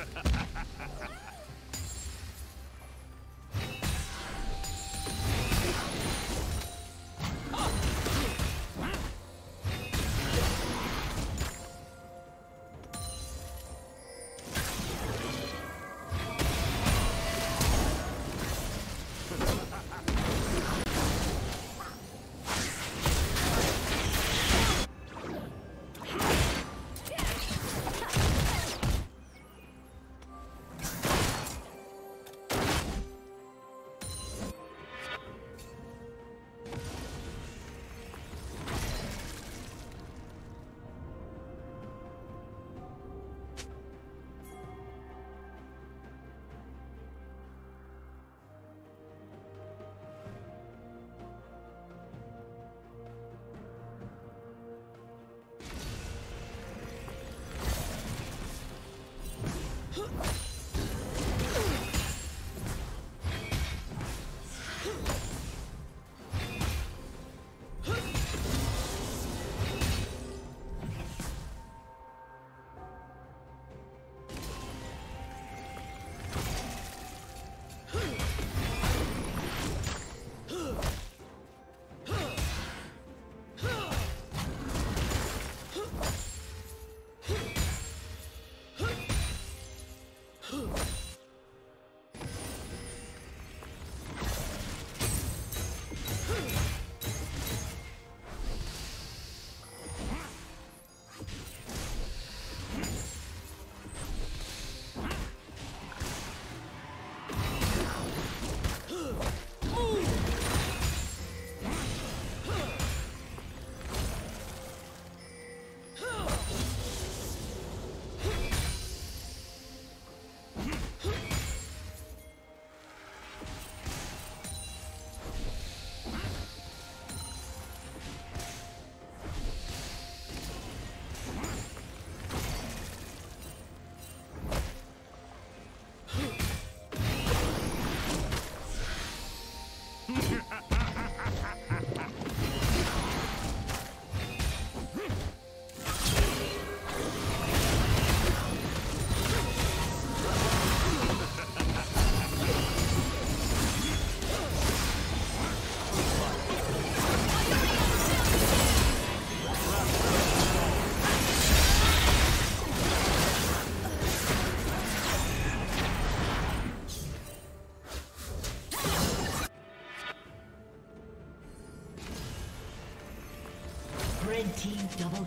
Double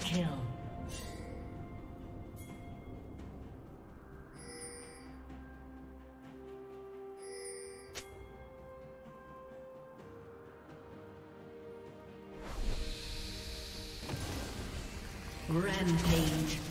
kill. Rampage.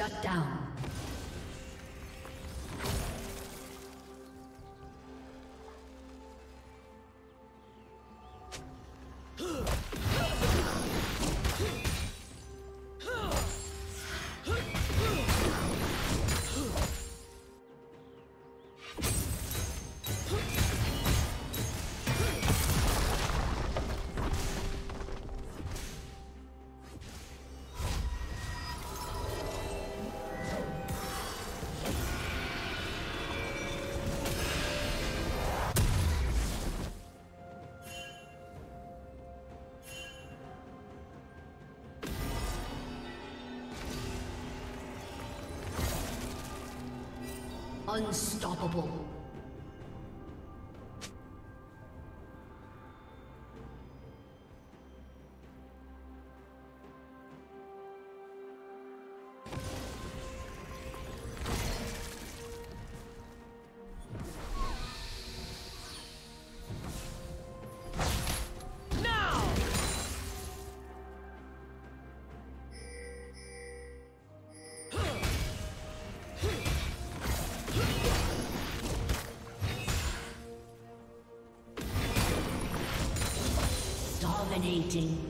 Shut down. Unstoppable. Dominating.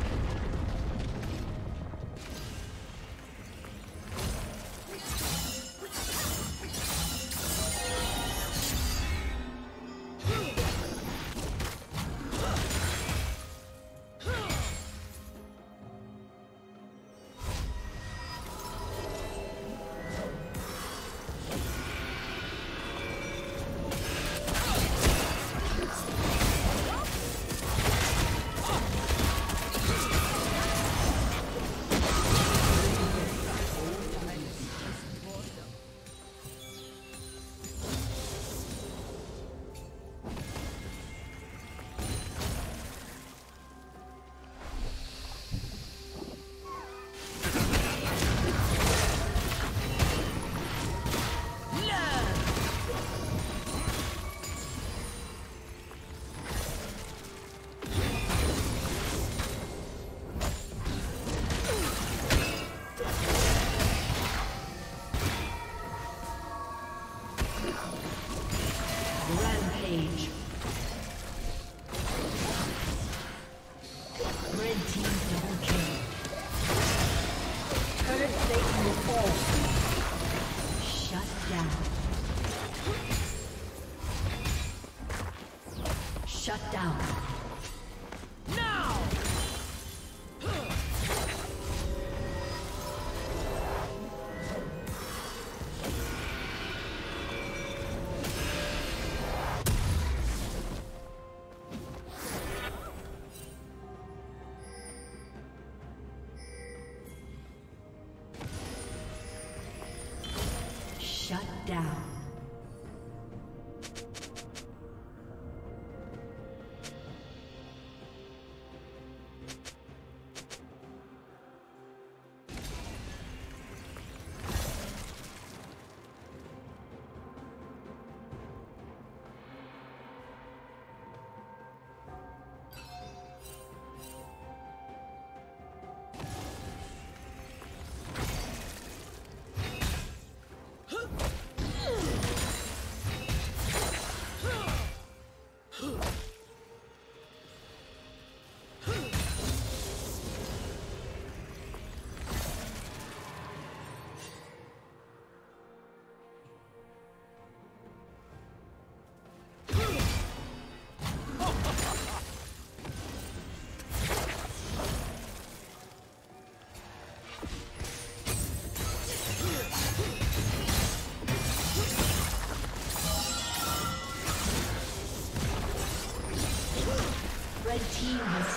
team has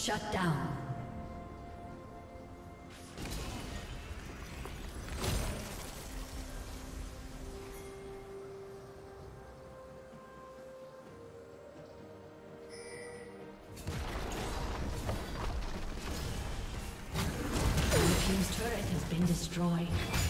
Shut down. turret has been destroyed.